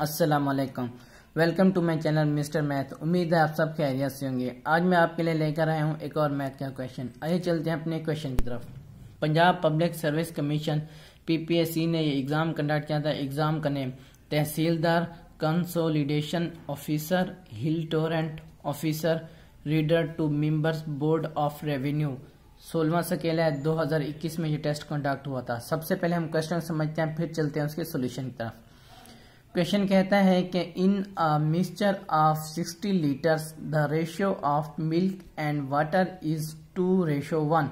अस्सलाम वालेकुम to my channel Mister Math. उम्मीद है आप सब खैरियत से होंगे। आज मैं आपके लिए लेकर आया हूँ एक और मैथ का क्वेश्चन आइए चलते हैं अपने क्वेश्चन की तरफ़। Punjab public service commission PPSC ने ये एग्ज़ाम कंडक्ट किया था। एग्ज़ाम का name tehsildar consolidation officer hill torrent officer reader to members board of revenue सोलवा सकेला है 2021 में ये टेस्ट कंडक्ट हुआ था। सबसे पहले हम क्वेश्चन समझते हैं, फिर चलते हैं उसके सोल्यूशन की तरफ़। क्वेश्चन कहता है कि in, a mixture of 60 litres the ratio of milk and water is two ratio one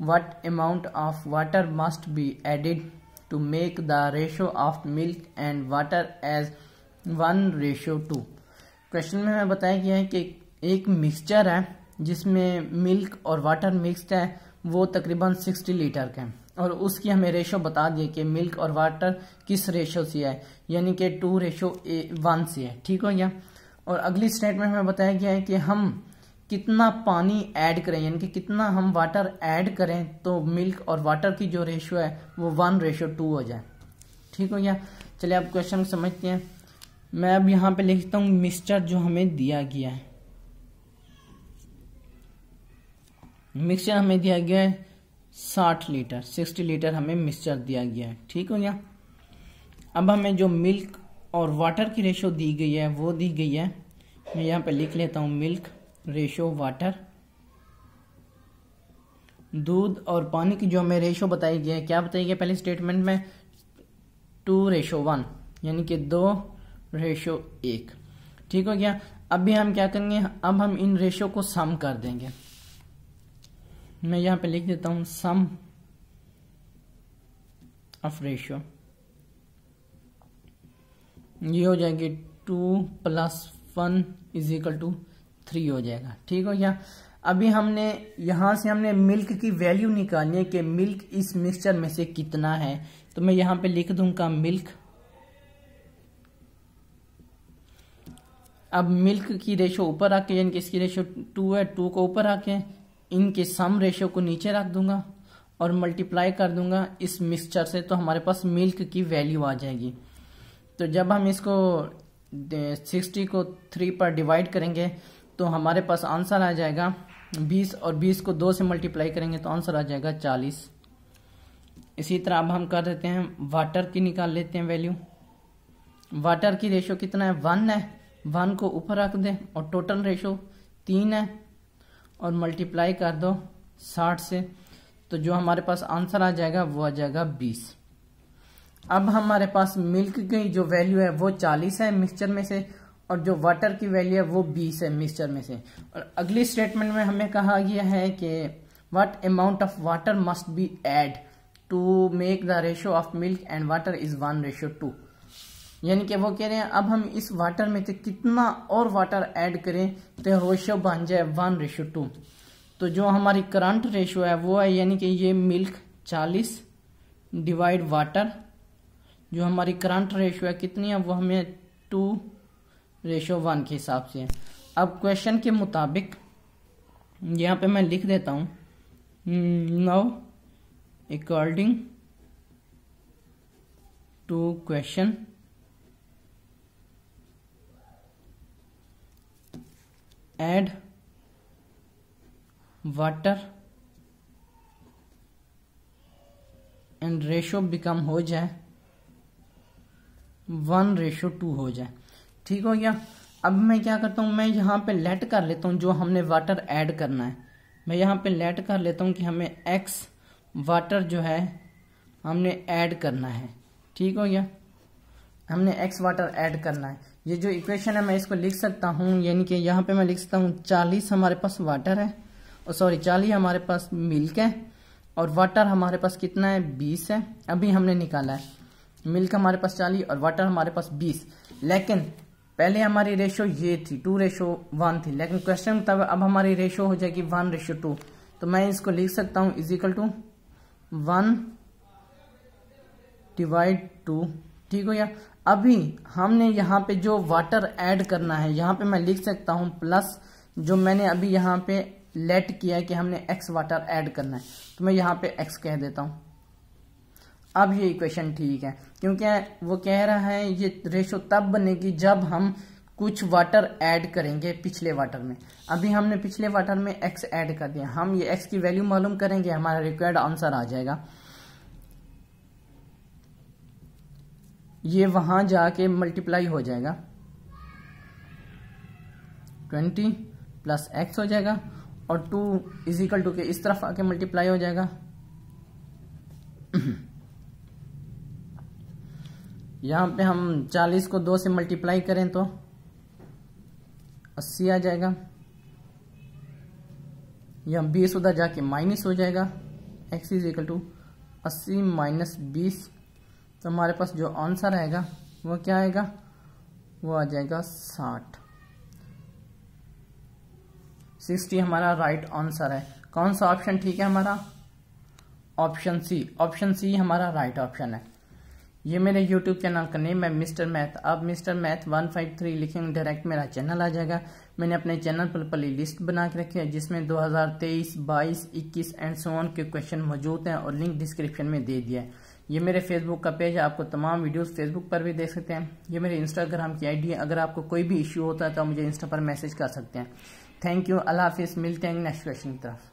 what amount of water must be added to make the ratio of milk and water as one ratio two question में हमें बताया गया है कि एक mixture है जिसमें milk और वाटर मिक्सड है, वो तकरीबन 60 लीटर का और उसकी हमें रेशो बता दिए कि मिल्क और वाटर किस रेशो से है, यानी कि टू रेशो ए वन से है। ठीक हो गया? और अगली स्टेटमेंट में बताया गया है कि हम कितना पानी ऐड करें, यानी कि कितना हम वाटर ऐड करें तो मिल्क और वाटर की जो रेशो है, वो वन रेशो टू हो जाए। ठीक हो गया? चलिए आप क्वेश्चन समझते हैं। मैं अब यहाँ पे लिखता हूँ मिक्सचर जो हमें दिया गया है। मिक्सचर हमें दिया गया है साठ लीटर, सिक्सटी लीटर हमें मिक्सचर दिया गया है। ठीक हो गया? अब हमें जो मिल्क और वाटर की रेशो दी गई है, वो दी गई है। मैं यहाँ पे लिख लेता हूँ मिल्क, रेशो, वाटर। दूध और पानी की जो हमें रेशो बताई गई है, क्या बताई गई पहले स्टेटमेंट में? टू रेशो वन, यानी कि दो रेशो एक। ठीक हो गया? अब भी हम क्या करेंगे? अब हम इन रेशो को सम कर देंगे। मैं यहाँ पे लिख देता हूँ सम ऑफ़ रेशियो ये हो जाएगी two plus one is equal to three हो जाएगा। ठीक हो गया? अभी हमने, यहाँ से हमने मिल्क की वैल्यू निकालनी है कि मिल्क इस मिक्सचर में से कितना है। तो मैं यहाँ पे लिख दूँगा मिल्क अब मिल्क की रेशो ऊपर आके, यानी कि इसकी रेशो टू है टू को ऊपर आके इनके सम रेशो को नीचे रख दूँगा और मल्टीप्लाई कर दूँगा। इस मिक्सचर से तो हमारे पास मिल्क की वैल्यू आ जाएगी। तो जब हम इसको सिक्सटी को थ्री पर डिवाइड करेंगे तो हमारे पास आंसर आ जाएगा बीस और बीस को दो से मल्टीप्लाई करेंगे तो आंसर आ जाएगा चालीस। इसी तरह अब हम कर देते हैं वाटर की निकाल लेते हैं वैल्यू वाटर की रेशो कितना है? वन है। वन को ऊपर रख दें और टोटल रेशो तीन है। और मल्टीप्लाई कर दो साठ से तो जो हमारे पास आंसर आ जाएगा, वो आ जाएगा बीस। अब हमारे पास मिल्क की जो वैल्यू है, वो चालीस है मिक्सचर में से, और जो वाटर की वैल्यू है, वो बीस है मिक्सचर में से। और अगली स्टेटमेंट में हमें कहा गया है कि what amount of water must be add to make the ratio of milk and water is one ratio two यानी कि वो कह रहे हैं, अब हम इस वाटर में से कितना और वाटर ऐड करें? तो रेशियो बन जाए वन रेशो टू। तो जो हमारी करंट रेशो है, वो है यानी कि ये मिल्क चालीस डिवाइड वाटर। जो हमारी करंट रेशो है, कितनी है, वो हमें टू रेशो वन के हिसाब से है। अब क्वेश्चन के मुताबिक, यहाँ पे मैं लिख देता हूँ। Now according to question add water and ratio become हो जाए वन रेशो टू हो जाए। ठीक हो गया? अब मैं क्या करता हूँ? मैं यहाँ पे लेट कर लेता हूँ जो हमने वाटर ऐड करना है। मैं यहाँ पे लेट कर लेता हूँ कि हमें एक्स वाटर जो है, हमने ऐड करना है। ठीक हो गया? हमने एक्स वाटर ऐड करना है। ये जो इक्वेशन है, मैं इसको लिख सकता हूँ, यानी कि यहाँ पे मैं लिख सकता हूँ, चालीस हमारे पास वाटर है, और सॉरी चालीस हमारे पास मिल्क है, और वाटर हमारे पास कितना है? बीस है। अभी हमने निकाला है। मिल्क हमारे पास चालीस और वाटर हमारे पास बीस। लेकिन पहले हमारी रेशो ये थी टू रेशो वन थी। लेकिन क्वेश्चन तब, अब हमारी रेशो हो जाएगी वन रेशो टू तो मैं इसको लिख सकता हूँ is equal to one divide two ठीक हो गया? अभी हमने यहाँ पे जो वाटर ऐड करना है, यहाँ पे मैं लिख सकता हूँ प्लस जो मैंने अभी यहाँ पे लेट किया है कि हमने एक्स वाटर ऐड करना है। तो मैं यहाँ पे एक्स कह देता हूँ। अब ये इक्वेशन ठीक है, क्योंकि वो कह रहा है ये रेशो तब बनेगी जब हम कुछ वाटर ऐड करेंगे पिछले वाटर में। अभी हमने पिछले वाटर में एक्स ऐड कर दिया। हम ये एक्स की वैल्यू मालूम करेंगे, हमारा रिक्वायर्ड आंसर आ जाएगा। ये वहाँ जाके मल्टीप्लाई हो जाएगा। ट्वेंटी प्लस एक्स हो जाएगा और टू इजिकल टू के इस तरफ़ आके मल्टीप्लाई हो जाएगा। यहाँ पे हम 40 को दो से मल्टीप्लाई करें तो 80 आ जाएगा। यह बीस उधर जाके माइनस हो जाएगा। एक्स इज़ इक्वल टू अस्सी माइनस बीस तो हमारे पास जो आंसर आएगा वो क्या आएगा? वो आ जाएगा साठ। सिक्सटी हमारा राइट आंसर है। कौन सा ऑप्शन ठीक है हमारा? ऑप्शन सी ऑप्शन सी हमारा राइट ऑप्शन है। ये मेरे यूट्यूब चैनल का नेम है मिस्टर मैथ अब Mister Math one five three लिखेंगे डायरेक्ट मेरा चैनल आ जाएगा। मैंने अपने चैनल पर प्ले लिस्ट बना के रखी है जिसमें 2023, 22, 21 एंड सोन के क्वेश्चन मौजूद हैं और लिंक डिस्क्रिप्शन में दे दिया है। ये मेरे फेसबुक का पेज है, आपको तमाम वीडियोस फेसबुक पर भी देख सकते हैं। ये मेरे इंस्टाग्राम की आईडी है। अगर आपको कोई भी इश्यू होता है तो मुझे इंस्टा पर मैसेज कर सकते हैं। थैंक यू अल्लाह हाफिज मिलते हैं नेक्स्ट क्वेश्चन की तरफ़।